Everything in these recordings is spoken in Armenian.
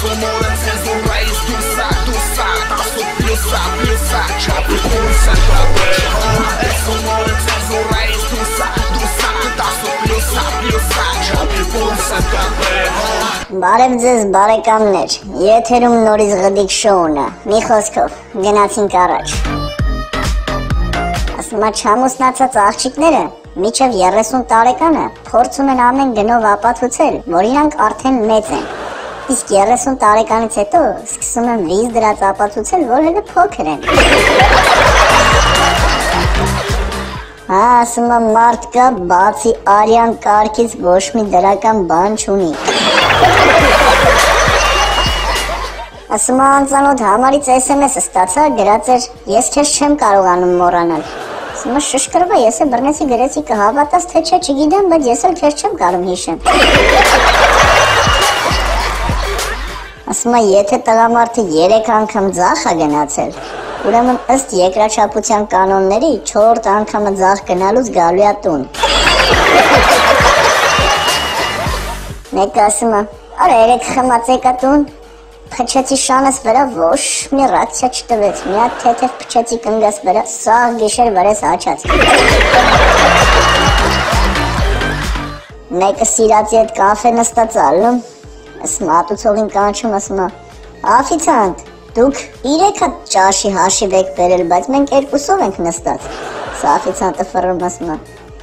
Ցենզուրայից դուսա, դուսա Տասու պլյուսա, պլյուսա Չապի կուրսը կապեջ Ասում որ եմ ցենզուրայից դուսա, դուսա Տասու պլյուսա, պլյուսա Չապի կուրսը կապեջ Բարև ձեզ բարեկամներ, եթերում նորից գդիկ շոուն է, մի խոսքով, գնացինք առաջ։ Ասում է չամուսնացած աղջիկները միջև 30 տարեկանը փորձում են ամեն գնով ապացուցել, որ իրանք արդեն մեծ են։ Իսկ 30 տարեկանից հետո սկսում են վիզ դրած ապացուցել, որ հենց փոքր են։ Հա, ասում եմ մարդ կա, բացի արյան կարգից ոչ մի դրական բան չունի։ Ասում եմ անծանոթ համարից SMS-ը ստացա, գրած էր, ես քեզ չեմ կարողանում մոռանալ։ Ասում եմ շշկրվա, ես է բռնեցի գրեցի կհավատաս թե չէ, չգիտեմ, բայց ես էլ քեզ չեմ կարող հիշեմ։ Ասում եմ, եթե տղամարդը 3 անգամ ձախ է գնացել, ուրեմն ըստ երկրաչափության կանոնների 4 անգամը ձախ գնալուց գալու է տուն։ Մեկը ասում է, արա երեք խմած եկա տուն, փչեցի շանս վրա ոչ մի ռակցիա չտվեց, մի հատ թեթև փչեցի կնգաս վրա, սաղ գիշեր վրես աչած։ Մեկը սիրացի հետ կաֆե նստած ալնում, ասում ատուցողին կանչում, ասում աֆիցանտ, դուք 3 հատ ճաշի հաշիվ եք բերել, բայց մենք երկուսով ենք նստած։ Սա աֆիցանտը ֆռում ասում է,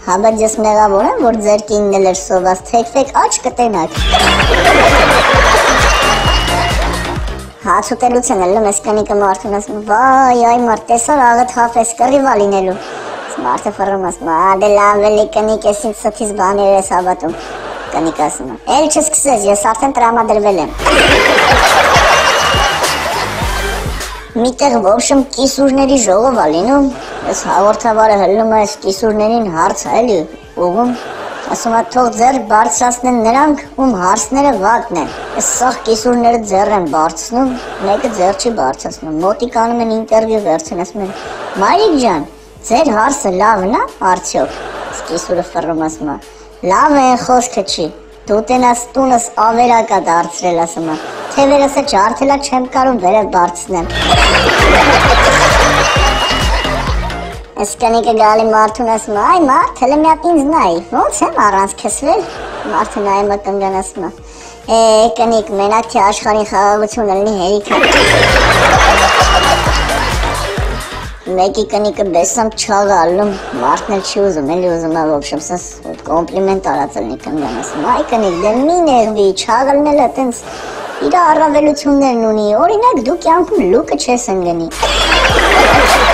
հա բայց ես մեղավոր եմ, որ ձեր կինն էլ էր սոված, թեքվեք աչ կտենակ։ Հաց ուտելուց են ելնում ես կնիկը մարդուն ասում վայ այ մարդ տեսար աղդ հաֆես կռիվա լինելու մարդը ֆռում ասում ադե լավ էլի կնիկ ես ինձ սթից բաներ ես հավատում կնիկը ասում էլ չսկսես ես արդեն տրամադրվել եմ միտեղ ոբշմ կիսուրների ժողով ա լինում ես հաղորդավարը հլնում է կիսուրներին հարց էլի ուղում ասում է թող ձեր բարձրացնեն նրանք, ում հարցները վատն են։ Այս սաղ կիսուրները ձեր են բարձրանում, մեկը ձեր չի բարձրացնում։ Մոտիկ անում են ինտերվյու վերցին, ասում են. «Մայրիկ ջան, ձեր հարցը լավն է, արդյոք»։ Իսկ կիսուրը ֆռում ասում է. «Լավ է, խոսքը չի։ Դու տենաս տունս ավերակա դարձրել ասում է։ Թևերս է ջարդելա չեմ կարող վերև բարձնեմ»։ Այս կնիկը գալի մարդուն ասում է, այ մարդ, հələ մի հատ ինձ նայ, ո՞նց եմ առանց քսվել։ Մարդը նայում է կնգան ասում է, է կնիկ, մենակ թե աշխարհին խաղաղություն լինի հերիքը։ Մեկի կնիկը բեսամ չաղալում, մարդն էլ չի ուզում, էլի ուզում է ոբշեմ, սս կոմպլիմենտ արած լինի կնգան ասում, այ կնիկ, դե մի նեղվի, չաղալնելը տենց իր առավելություններն ունի, օրինակ դու կյանքում լուկը չես ընկնի։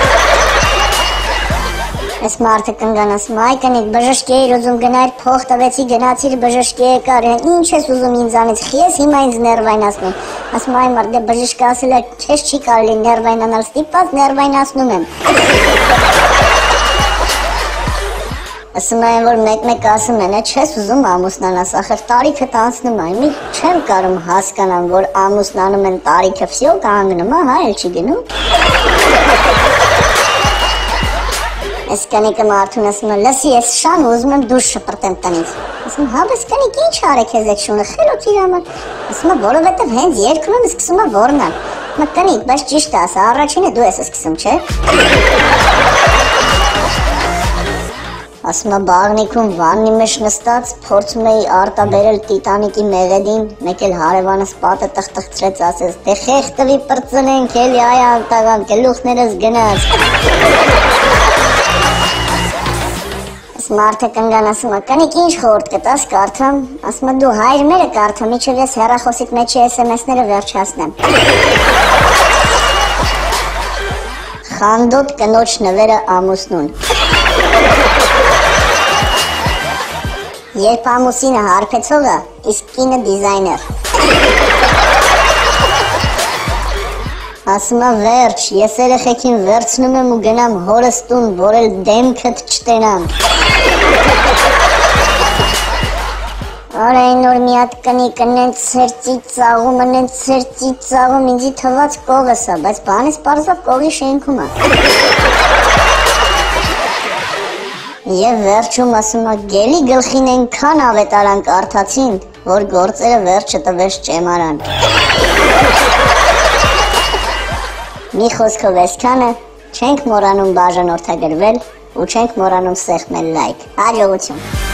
Այս մարդը կնգան ասում, այ կնիկ, բժշկի էիր ուզում գնայր, փող տվեցի, գնացիր բժշկի եկար, ինչ ես ուզում ինձանից, խիես հիմա ինձ ներվայնացնում։ Ասում այ մարդ, դե բժիշկը ասել է, քեզ չի կարելի ներվայնանալ, ստիպված ներվայնացնում եմ։ Ասում են, որ մեկ-մեկ ասում են, չես ուզում ամուսնանաս, ախր տարիքը տանցնում է, մի չեմ կարում հասկանամ, որ ամուսնանում են տարիքը վсё կանգնում, հա, էլ չի գնում։ Այս կնիկը մարդուն ասում է, լսի, ես շան ուզում եմ դուրս շպրտեմ տնից։ Ասում, հա, բայց կնիկ ինչ արեք ես այդ շունը, խելոք իր համար։ Ասում է, որովհետև հենց երկրում սկսում է ոռնալ։ Մա կնիկ, բայց ճիշտ ասա, առաջինը դու ես սկսում, չէ։ Ասում է բաղնիքում վաննի մեջ նստած փորձում էի արտաբերել Տիտանիկի մեղեդին, մեկ էլ հարևանս պատը տխտխցրեց ասես, դե խեղտվի պրծնենք էլի այ անտաղան, գլուխներս գնաց։ Մարդը կնգան ասում է, կնիկ ինչ խորտ կտաս կարդամ, ասում է դու հայր մերը կարդամ, միջև ես հեռախոսիտ մեջի SMS-ները վերջացնեմ։ Խանդոտ կնոջ նվերը ամուսնուն։ Երբ ամուսինը հարբեցող է, իսկ կինը դիզայներ։ Ասում է վերջ, ես երեխեքին վերցնում եմ ու գնամ հորս տուն, որ էլ դեմքդ չտենամ։ Արա այն նոր մի հատ կնի կնենց սերծի ծաղում, նենց սերծի ծաղում, ինձի թված կողս է, բայց բանես պարզավ կողի շենքում է։ Եվ վերջում ասում է, գելի գլխին ենքան ավետարանք արդացին, որ գործերը վերջը տվեց ճեմարան։ Մի խոսքով այսքանը, չենք մոռանում բաժանորդագրվել ու չենք մոռանում սեղմել լայք։ Հաջողություն։